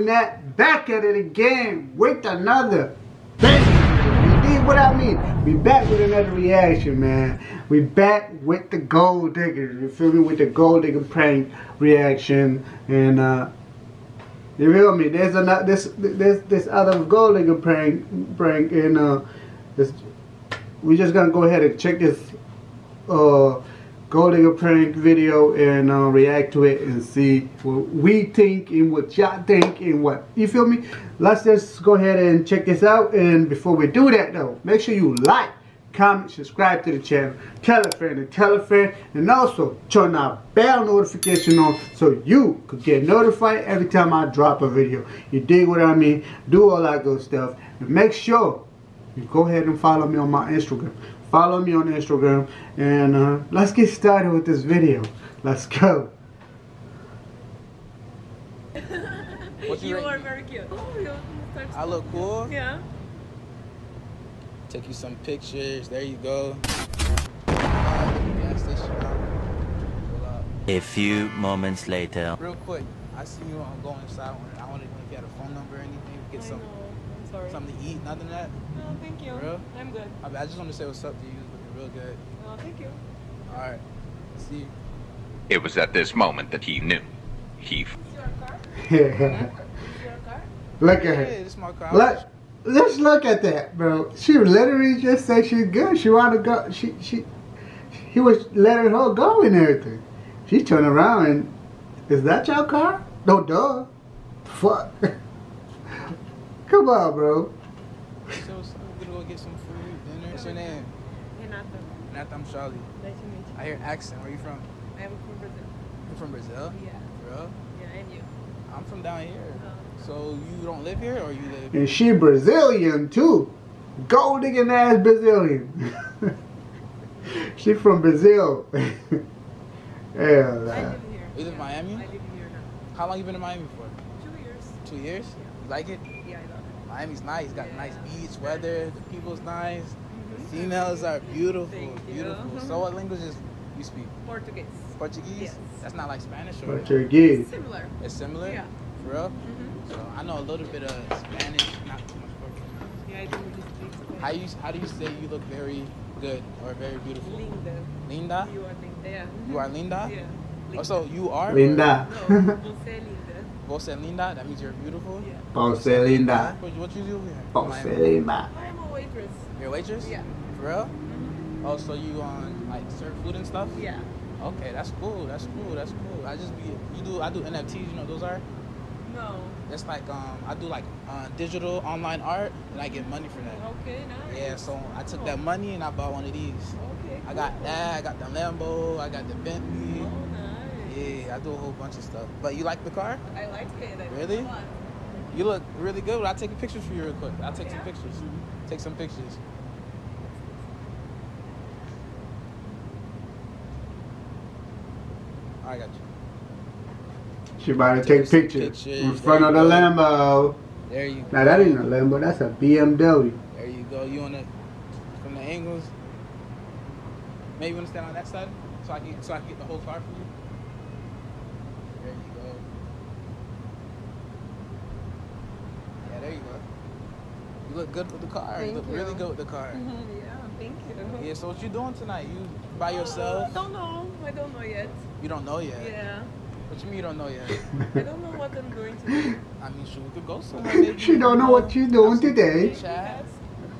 Matt back at it again with another bang. You dig what I mean? We back with another reaction, man. We back with the gold digger. You feel me? With the gold digger prank reaction, and uh, you feel me? There's another this this this other gold digger prank prank, and uh, this we just gonna go ahead and check this uh gold digger prank video and uh, react to it and see what we think and what y'all think and what you feel me? Let's just go ahead and check this out. And before we do that though make sure you like comment subscribe to the channel. Tell a friend and tell a friend. And also turn that bell notification on so you could get notified every time i drop a video. You dig what i mean? Do all that good stuff. And make sure go ahead and follow me on my instagram Follow me on Instagram. And uh, let's get started with this video. Let's go. You, You are very cute. Oh, I look cool. Yeah. Take you some pictures. There you go. Gas station. Pull up. A few moments later. Real quick, I see you um, go inside. I wanted, I wanted if you had a phone number or anything, get I some know. I'm sorry. something to eat. Nothing that. No, thank you. Real? I'm good. I, I just want to say what's up to you. Looking real good. Oh, thank you. All right. See you. It was at this moment that he knew. He Is your car? look your car? at Yeah, her. this is my car. Look, let's look at that, bro. She literally just said she's good. She wanted to go. She she. He was letting her go and everything. She turned around and, is that your car? No, duh. Fuck. Come on, bro. So, so we're gonna go get some food, dinner. What's your name? Renata. Nathan, I'm Charlie. Nice to meet you. I hear accent. Where are you from? I am from Brazil. You from Brazil? Yeah. Bro, Yeah, and you? I'm from down here. Oh. So you don't live here, or you live? And she Brazilian too. Gold digging ass Brazilian. she from Brazil. I Hell, live here. You live in Miami? I live here now. How long you been in Miami for? Two years. Two years. Yeah. You like it? Yeah, I love it. Miami's nice. Got Yeah. nice beach weather. The people's nice. The Mhm. females are beautiful. Thank you. Beautiful. So what languages you speak? Portuguese. Portuguese? Yes. That's not like Spanish or Portuguese. Similar. it's similar? Yeah. For real? Mm-hmm. So I know a little bit of Spanish, not too much Portuguese. Yeah, I do just speak How you how do you say you look very good or very beautiful? Linda. Linda? You are Linda. Yeah. You are Linda? Yeah. Oh, so you are? Linda. No, você é linda. Você linda? That means you're beautiful? Yeah. Você linda. What, what you do here? Você linda. I'm a waitress. You're a waitress? Yeah. For real? Oh, so you on like serve food and stuff? Yeah. Okay, that's cool. That's cool. That's cool. I just be you do I do NFTs. You know what those are? No. It's like um I do like uh, digital online art and I get money for that. Okay, nice. Yeah, so I took that money and I bought one of these. Okay. I got cool. that. I got the Lambo. I got the Bentley. Oh, nice. Yeah, I do a whole bunch of stuff. But you like the car? I like it. I Really? Fun. You look really good. I'll take a picture for you real quick. I'll take some Yeah. pictures. Mm-hmm. Take some pictures. I got you. She about to take Take pictures pictures. in front of the you go. Lambo. There you Go. Now that ain't a Lambo, that's a BMW. There you go. You wanna from the angles? Maybe you wanna stand on that side so I can so I can get the whole car for you. There you go. Yeah, there you go. You look good with the car. Thank you Thank look really good with the car. yeah, thank you. Yeah. So what you doing tonight? You by Uh, yourself? I don't know. I don't know yet. You don't know yet. Yeah. What you mean you don't know yet? I don't know what I'm going to do. I mean, shoot, we could go somewhere. Maybe, She don't know what you doing today. Chat.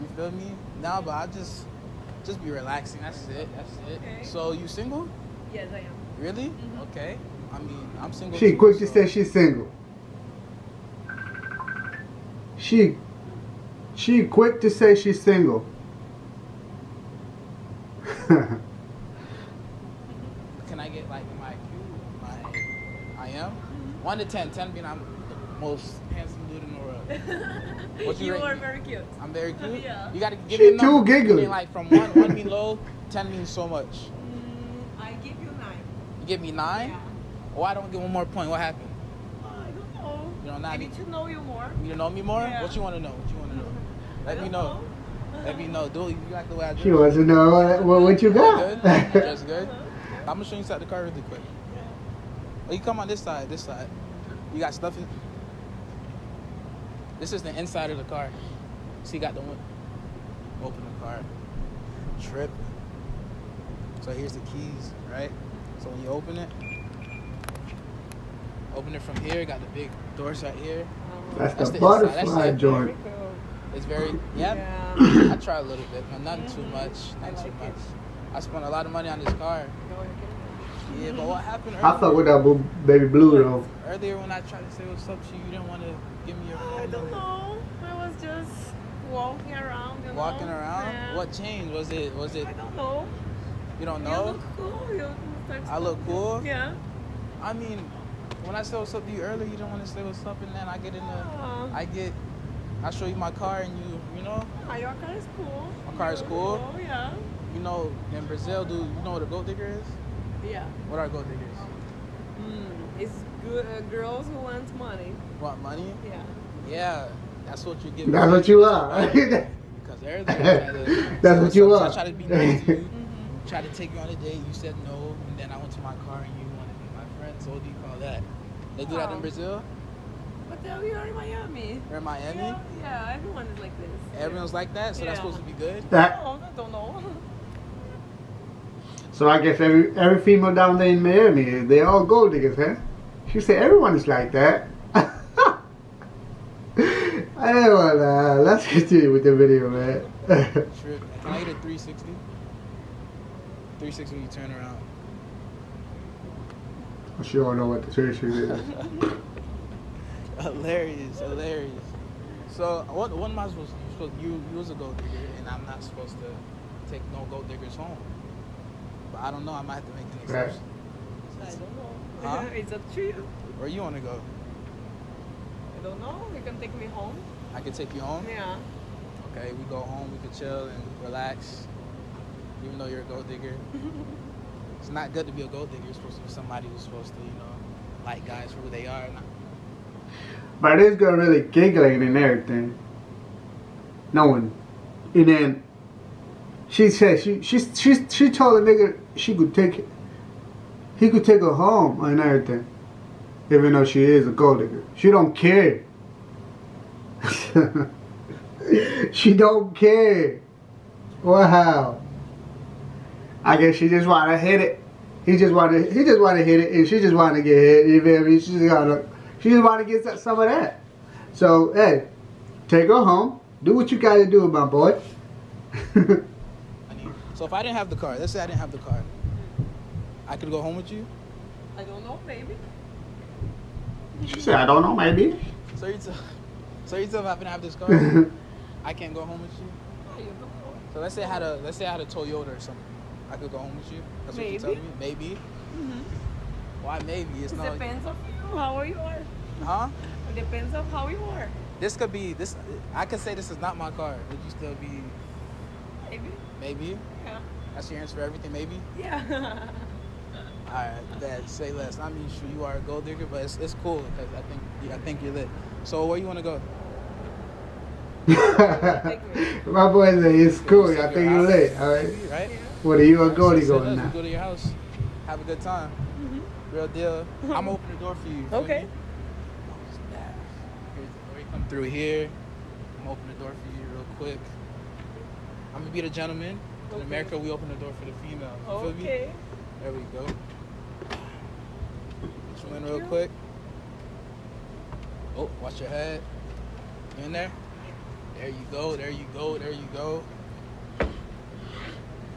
You feel me? Nah, but I just just be relaxing. That's it. That's it. Okay. So you single? Yes, I am. Really? Mhm. Okay. I mean, I'm single. She too, quick to so- say she's single. She she quick to say she's single. Can I get like my IQ? My I am one to ten. Ten being I'm the most handsome dude in the world. What you, you are me? very cute. I'm very cute. Yeah. You gotta give She me a number. too I giggly. mean, like from one, one being low, ten means so much. Mm, I give you nine. You give me nine. Yeah. Why don't get one more point? What happened? I don't know. You know, I need to know you more. You to know me more? Yeah. What you want to know? What you want to know? Let me don't know. Let me know. Do you like the way I dress? she wants to know what, what, what you Good? got. Dress good? I'm gonna show you inside the car really quick. Oh, you come on this side, this side. You got stuff in. This is the inside of the car. See, you got the one. Open the car. Trip. So here's the keys, right? So when you open it, open it from here. Got the big doors right here. Um, that's, That's the, the inside. That's butterfly the- joint. Very cool. It's very yeah. Yeah. I try a little bit, but nothing too much. I Not too like much. it. I spent a lot of money on this car. Go ahead, get it. Yeah, but what happened Earlier, I fuck with that boo- baby blue though. earlier when I tried to say what's up to you, you didn't want to give me your phone I don't know. I was just walking around. You know? Walking around? Yeah. What changed? Was it was it I don't know. you don't know. You know? look cool. You look I look cool? Yeah. I mean, when I said what's up to you earlier, you didn't want to say what's up, and then I get in the, Oh. I get, I show you my car, and you, you know, Ah, your car is cool. My car is cool? look Yeah. you know, in Brazil, do you know what a gold digger is? Yeah. What are gold diggers? Mm. It's good. Uh, girls who want money. Want money? Yeah. Yeah, that's what you get. That's what you are. Because earlier, I tried to, That's what you I are. tried to be nice to you. Mm-hmm. Tried to take you on a date. You said no, and then I went to my car, and you wanted to be my friend. So what do you call that? They do that in. Brazil. But then we are in Miami. Or in Miami. Yeah, yeah, everyone is like this. Everyone's like that, so that's supposed to be good. That- No, I don't know. so I guess every every female down there in Miami, they all gold diggers, huh? She said everyone is like that. anyway, uh, let's continue with the video, man. Trip. Can I get a 360? 360 when you turn around. She don't know what the church is. hilarious, hilarious. So what what am I supposed to do? You're supposed- You you was a gold digger, and I'm not supposed to take no gold diggers home. But I don't know. I might have to make an Right. exception. I don't know. Huh? it's up to you. Where you want to go? I don't know. You can take me home. I can take you home. Yeah. Okay, we go home. We can chill and relax. Even though you're a gold digger, it's not good to be a gold digger. You're supposed to be somebody who's supposed to, you know, like guys for who they are. But this girl really giggling and everything. Knowing. And then she said she she she she told the nigga she could take it. He could take her home and everything. Even though she is a gold digger. She don't care. she don't care. Wow. I guess she just wanted to hit it. He just wanted to he just wanna hit it and she just wanted to get hit. You feel me? She just gotta she just wanna get some- some of that. So hey, take her home. Do what you gotta do, my boy. So if I didn't have the car, let's say I didn't have the car, I could go home with you. I don't know, maybe. she said, I don't know, maybe. So you tell, so you tell me if I didn't have this car, I can't go home with you. You don't know. So let's say I had a let's say I had a Toyota or something. I could go home with you. That's what Maybe. you're telling me. Maybe. Mm-hmm. Why maybe? It's It not. depends of you, how you are. Huh? It depends on how you are. This could be this. I could say this is not my car. Would you still be Maybe. maybe? Yeah. That's your answer for everything. Maybe. Yeah. All right. That say less. I mean, sure you are a gold digger, but it's, it's cool because I think I think you're lit. So where you want to go? my boy said, it's cool. I think you're lit. All right. Right. What are you a goldie So going let's now? Go to your house. Have a good time. Mm-hmm. Real deal. Mm-hmm. I'm gonna open the door for you. you. Okay. me? Here's the door. You come through here. I'm gonna open the door for you real quick. I'm gonna be the gentleman. In Okay. America, we open the door for the female. You feel me? Okay. There we go. Get you in real you. quick. Oh, watch your head. You in there? There you go. There you go. There you go.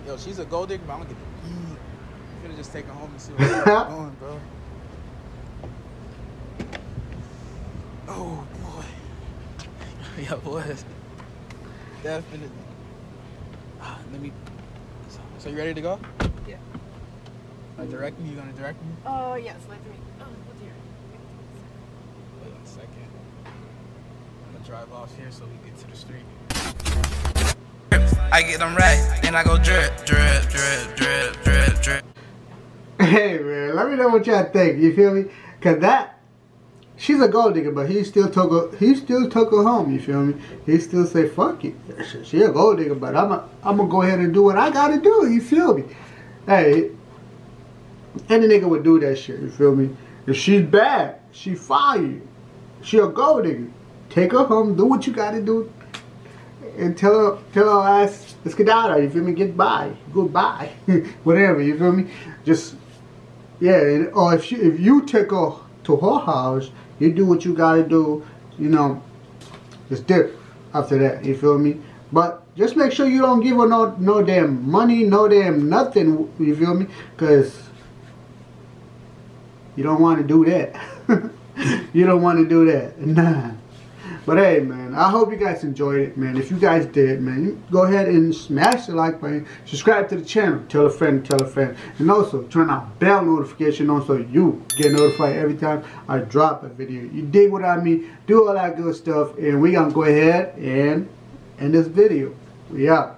Yo, she's a gold digger, but I'm gonna get the beat. I'm gonna just take her home and see what's going, bro. Oh boy. yeah, boys. Definitely. Ah, let me. So you ready to go? Yeah. I direct me. You gonna direct me? Oh, yes, let me. Oh, put here. Wait one second. I'm gonna drive off here so we get to the street. I get them right, then I go drip, drip, drip, drip, drip, drip. Hey man, let me know what y'all think. You feel me? Cause that she's a gold digger, but he still took her. He still took her home. You feel me? He still say fuck it. She, she a gold digger, but I'm a, I'm gonna go ahead and do what I gotta do. You feel me? Hey, any nigga would do that shit. You feel me? If she's bad, she fire you. She a gold digger. take her home, do what you gotta do, and tell her, tell her ass, let's get out of here, you feel me? By, goodbye, whatever, you feel me? Just, yeah, or if she, if you take her to her house, you do what you gotta do, you know, just dip after that, you feel me? But just make sure you don't give her no, no damn money, no damn nothing, you feel me? Cause you don't want to do that. you don't want to do that. Nah. But hey, man, I hope you guys enjoyed it, man. If you guys did, man, go ahead and smash the like button, subscribe to the channel, tell a friend, tell a friend, and also turn on bell notification on so you get notified every time I drop a video. You dig what I mean? Do all that good stuff, and we gonna go ahead and end this video. We out.